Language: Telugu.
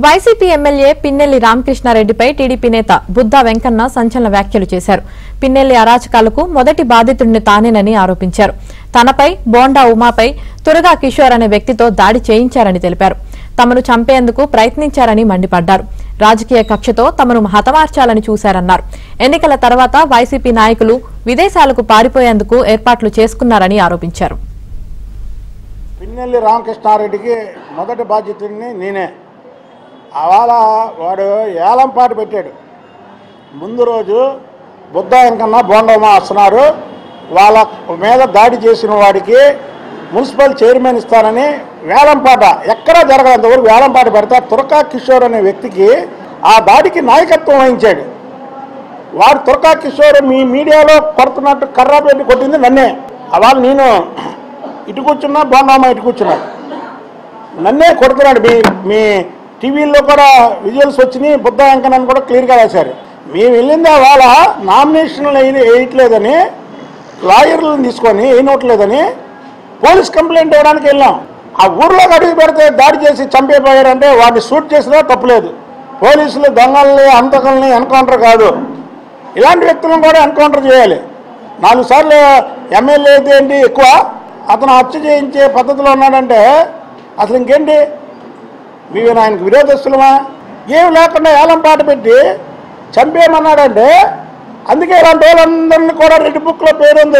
వైసీపీ ఎమ్మెల్యే పిన్నెల్లి రామకృష్ణారెడ్డిపై టీడీపీ నేత బుద్దా వెంకన్న సంచలన వ్యాఖ్యలు చేశారు. పిన్నెల్లి అరాచకాలకు మొదటి బాధితుడిని తానేనని ఆరోపించారు. తనపై బోండా ఉమాపై తురగా కిషోర్ అనే వ్యక్తితో దాడి చేయించారని తెలిపారు. తమను చంపేందుకు ప్రయత్నించారని మండిపడ్డారు. రాజకీయ కక్షతో తమను హతమార్చాలని చూశారన్నారు. ఎన్నికల తర్వాత వైసీపీ నాయకులు విదేశాలకు పారిపోయేందుకు ఏర్పాట్లు చేసుకున్నారని ఆరోపించారు. పిన్నెల్లి రామకృష్ణారెడ్డికి మొదటి బాధ్యతని నేనే. అవాళ వాడు ఏలంపాట పెట్టాడు. ముందు రోజు బుద్ధ కన్నా బోండమ్మ వస్తున్నారు వాళ్ళ మీద దాడి చేసిన వాడికి మున్సిపల్ చైర్మన్ ఇస్తానని వేలంపాట ఎక్కడా జరగనంతవరకు వేలంపాట పెడితే తురకా కిషోర్ అనే వ్యక్తికి ఆ దాడికి నాయకత్వం వహించాడు. వాడు తురకా కిషోర్ మీ మీడియాలో కొడుతున్నట్టు కర్రా పెట్టి కొట్టింది నన్నే. వాళ్ళు నేను ఇటు కూర్చున్నా బోండమ్మ ఇటు కూర్చున్నాడు నన్నే కొడుతున్నాడు మీ మీ టీవీల్లో కూడా విజువల్స్ వచ్చినాయి బుద్ధ వెంకన్నని కూడా క్లియర్గా రాశారు. మేము వెళ్ళింది వాళ్ళ నామినేషన్లు వేయట్లేదని లాయర్లను తీసుకొని వేయనట్లేదని పోలీస్ కంప్లైంట్ ఇవ్వడానికి వెళ్ళాం. ఆ ఊర్లో అడుగు పెడితే దాడి చేసి చంపేపోయారంటే వాడిని షూట్ చేసినా తప్పులేదు. పోలీసులు దొంగల్ని అంతకల్ని ఎన్కౌంటర్ కాదు. ఇలాంటి వ్యక్తులను కూడా ఎన్కౌంటర్ చేయాలి. నాలుగు సార్లు ఎమ్మెల్యే అయితే ఏంటి ఎక్కువ? అతను హత్య చేయించే పద్ధతిలో ఉన్నాడంటే అసలు ఇంకేంటి? మేము ఆయనకు విరోధస్తులమా ఏం లేకుండా ఏలం పాట పెట్టి చంపేయమన్నాడంటే అందుకే ఇలాంటి వాళ్ళందరినీ కూడా రెడ్ బుక్లో పేరుంది